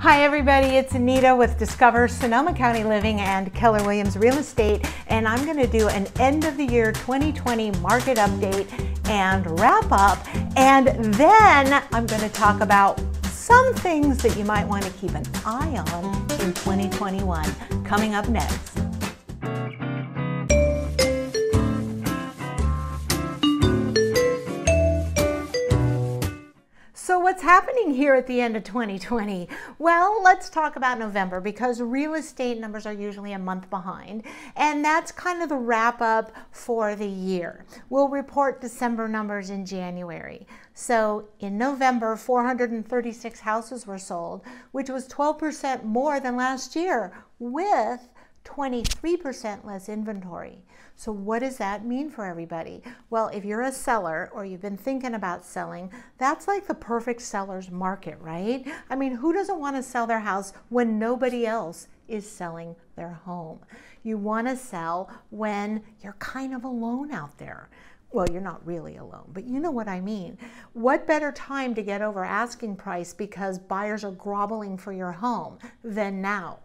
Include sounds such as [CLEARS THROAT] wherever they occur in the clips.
Hi everybody, it's Anita with Discover Sonoma County Living and Keller Williams Real Estate and I'm going to do an end of the year 2020 market update and wrap up and then I'm going to talk about some things that you might want to keep an eye on in 2021 coming up next. Happening here at the end of 2020? Well, let's talk about November because real estate numbers are usually a month behind. And that's kind of the wrap up for the year. We'll report December numbers in January. So in November, 436 houses were sold, which was 12% more than last year with 23% less inventory. So what does that mean for everybody? Well, if you're a seller or you've been thinking about selling, that's like the perfect seller's market, right? I mean, who doesn't want to sell their house when nobody else is selling their home? You want to sell when you're kind of alone out there. Well, you're not really alone, but you know what I mean. What better time to get over asking price because buyers are groveling for your home than now?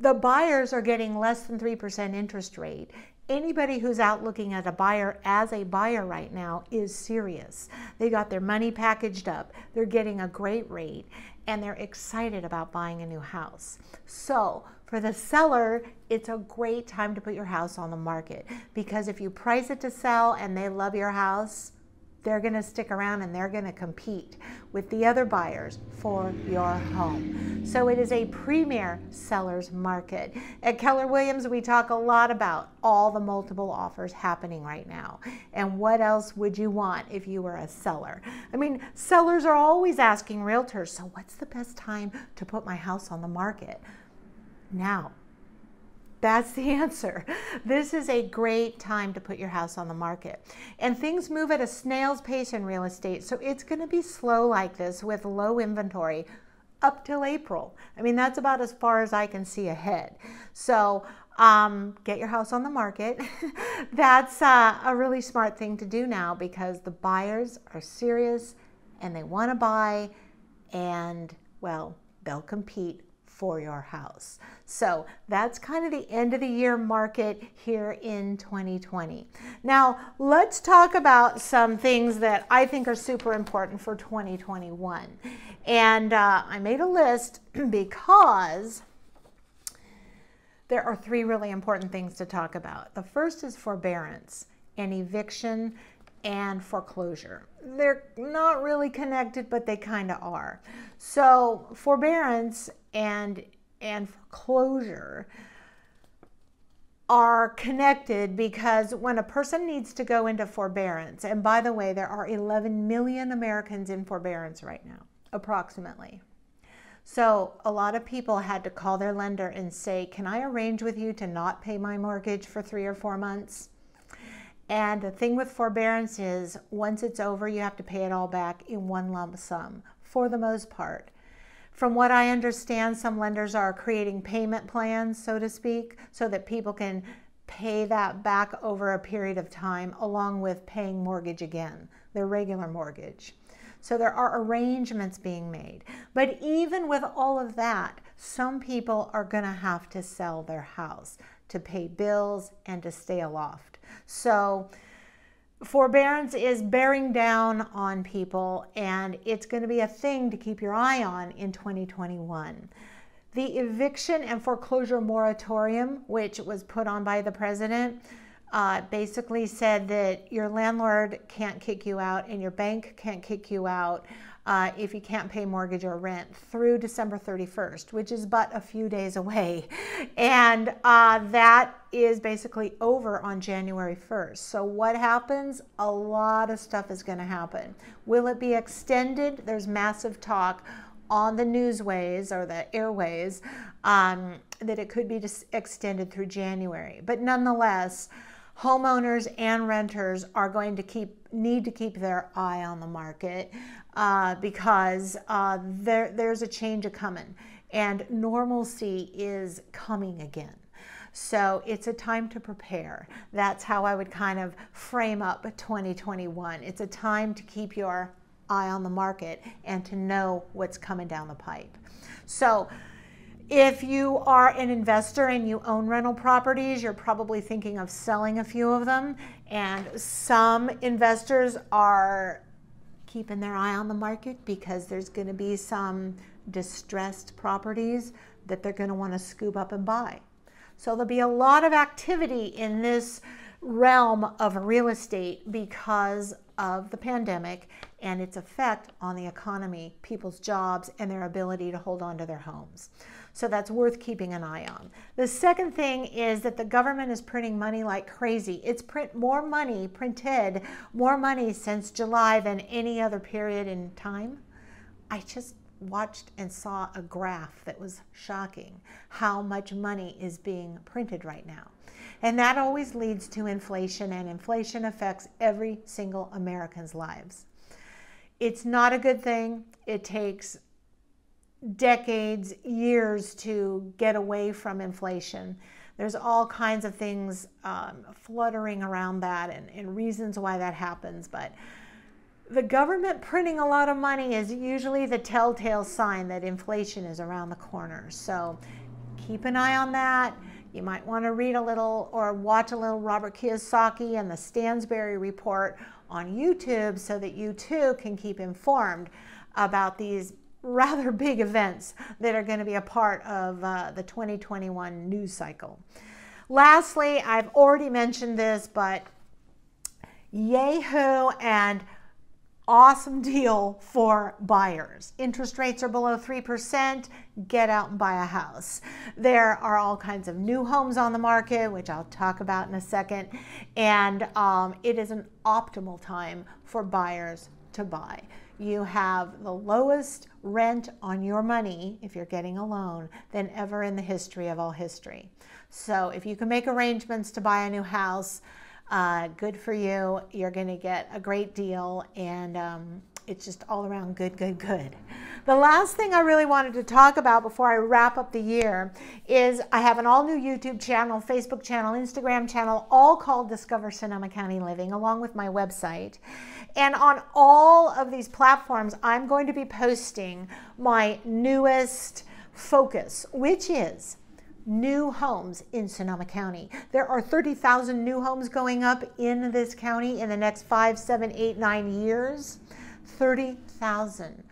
The buyers are getting less than 3% interest rate. Anybody who's out looking at a buyer as a buyer right now is serious. They got their money packaged up, they're getting a great rate, and they're excited about buying a new house. So, for the seller, it's a great time to put your house on the market because if you price it to sell and they love your house, they're going to stick around and they're going to compete with the other buyers for your home. So it is a premier seller's market. At Keller Williams, we talk a lot about all the multiple offers happening right now. And what else would you want if you were a seller? I mean, sellers are always asking realtors, so what's the best time to put my house on the market? Now that's the [LAUGHS] answer. This is a great time to put your house on the market. And things move at a snail's pace in real estate, so it's going to be slow like this with low inventory up till April. I mean, that's about as far as I can see ahead. So, um, get your house on the market. [LAUGHS] that's uh, a really smart thing to do now because the buyers are serious and they want to buy, and well, they'll compete for your house. So that's kind of the end of the year market here in 2020. Now, let's talk about some things that I think are super important for 2021. And uh, I made a list [CLEARS THROAT] because there are three really important things to talk about. The first is forbearance and eviction and foreclosure. They're not really connected, but they kind of are. So, forbearance and and foreclosure are connected because when a person needs to go into forbearance, and by the way, there are 11 million Americans in forbearance right now, approximately. So a lot of people had to call their lender and say, Can I arrange with you to not pay my mortgage for three or four months? And the thing with forbearance is once it's over, you have to pay it all back in one lump sum for the most part. From what I understand, some lenders are creating payment plans, so to speak, so that people can pay that back over a period of time along with paying mortgage again, their regular mortgage. So there are arrangements being made. But even with all of that, some people are going to have to sell their house to pay bills and to stay aloft. So forbearance is bearing down on people and it's going to be a thing to keep your eye on in 2021. The eviction and foreclosure moratorium, which was put on by the president, uh, basically said that your landlord can't kick you out and your bank can't kick you out uh, if you can't pay mortgage or rent through December 31st, which is but a few days away. [LAUGHS] And uh, that is basically over on January 1st. So, what happens? A lot of stuff is going to happen. Will it be extended? There's massive talk on the newsways or the airways um, that it could be extended through January. But nonetheless, homeowners and renters are going to keep need to keep their eye on the market uh, because uh, there, there's a change a coming and normalcy is coming again. So it's a time to prepare. That's how I would kind of frame up 2021. It's a time to keep your eye on the market and to know what's coming down the pipe. So if you are an investor and you own rental properties, you're probably thinking of selling a few of them. And some investors are keeping their eye on the market because there's going to be some distressed properties that they're going to want to scoop up and buy. So there'll be a lot of activity in this realm of real estate because of the pandemic and its effect on the economy, people's jobs, and their ability to hold on to their homes. So that's worth keeping an eye on. The second thing is that the government is printing money like crazy. It's print more money, printed more money since July than any other period in time. I just watched and saw a graph that was shocking how much money is being printed right now. And that always leads to inflation, and inflation affects every single American's lives. It's not a good thing. It takes decades, years to get away from inflation. There's all kinds of things um, fluttering around that and, and reasons why that happens. But the government printing a lot of money is usually the telltale sign that inflation is around the corner. So keep an eye on that. You might want to read a little or watch a little Robert Kiyosaki and the Stansberry report on YouTube so that you too can keep informed about these [LAUGHS] rather big events that are going to be a part of uh, the 2021 news cycle. Lastly, I've already mentioned this, but Yahoo and awesome deal for buyers. Interest rates are below 3%. Get out and buy a house. There are all kinds of new homes on the market, which I'll talk about in a second. And um, it is an optimal time for buyers to buy you have the lowest rent on your money if you're getting a loan than ever in the history of all history. So if you can make arrangements to buy a new house, uh, good for you. You're going to get a great deal, and um, it's just all around good, good, good. The last thing I really wanted to talk about before I wrap up the year is I have an all new YouTube channel, Facebook channel, Instagram channel, all called Discover Sonoma County Living, along with my website. And on all of these platforms, I'm going to be posting my newest focus, which is new homes in Sonoma County. There are 30,000 new homes going up in this county in the next five, seven, eight, nine years. 30,000.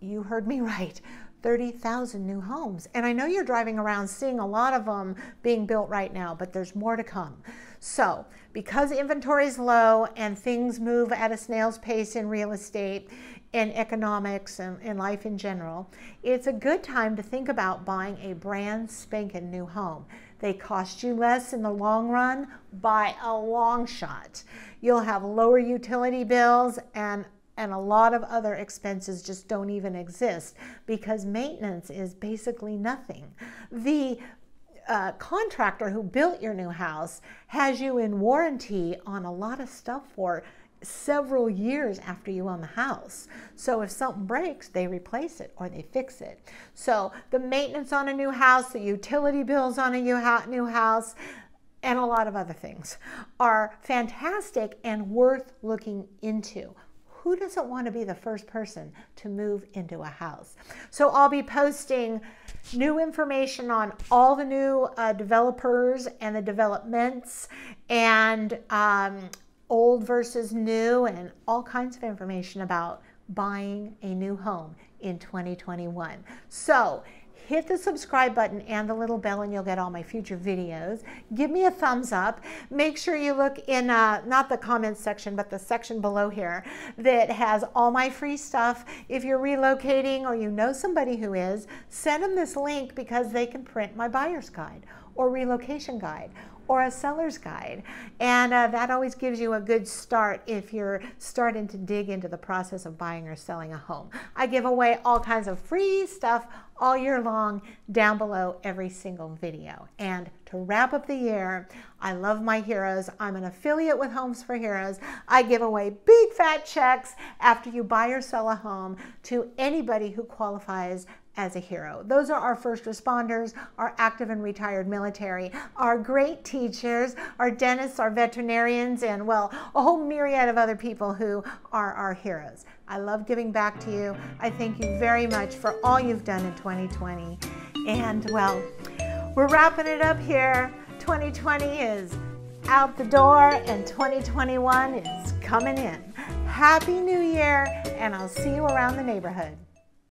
You heard me right. 30,000 new homes. And I know you're driving around seeing a lot of them being built right now, but there's more to come. So, because inventory is low and things move at a snail's pace in real estate and economics and, and life in general, it's a good time to think about buying a brand spanking new home. They cost you less in the long run by a long shot. You'll have lower utility bills and and a lot of other expenses just don't even exist because maintenance is basically nothing. The uh, contractor who built your new house has you in warranty on a lot of stuff for several years after you own the house. So if something breaks, they replace it or they fix it. So the maintenance on a new house, the utility bills on a new house, and a lot of other things are fantastic and worth looking into who doesn't want to be the first person to move into a house? So I'll be posting new information on all the new uh, developers and the developments and um, old versus new and all kinds of information about buying a new home in 2021. So hit the subscribe button and the little bell and you'll get all my future videos. Give me a thumbs up. Make sure you look in, uh, not the comments section, but the section below here that has all my free stuff. If you're relocating or you know somebody who is, send them this link because they can print my buyer's guide or relocation guide or a seller's guide. And uh, that always gives you a good start if you're starting to dig into the process of buying or selling a home. I give away all kinds of free stuff all year long down below every single video. And to wrap up the year, I love my heroes. I'm an affiliate with Homes for Heroes. I give away big fat checks after you buy or sell a home to anybody who qualifies as a hero. Those are our first responders, our active and retired military, our great teachers, our dentists, our veterinarians, and well, a whole myriad of other people who are our heroes. I love giving back to you. I thank you very much for all you've done in 2020. And well, we're wrapping it up here. 2020 is out the door and 2021 is coming in. Happy New Year, and I'll see you around the neighborhood.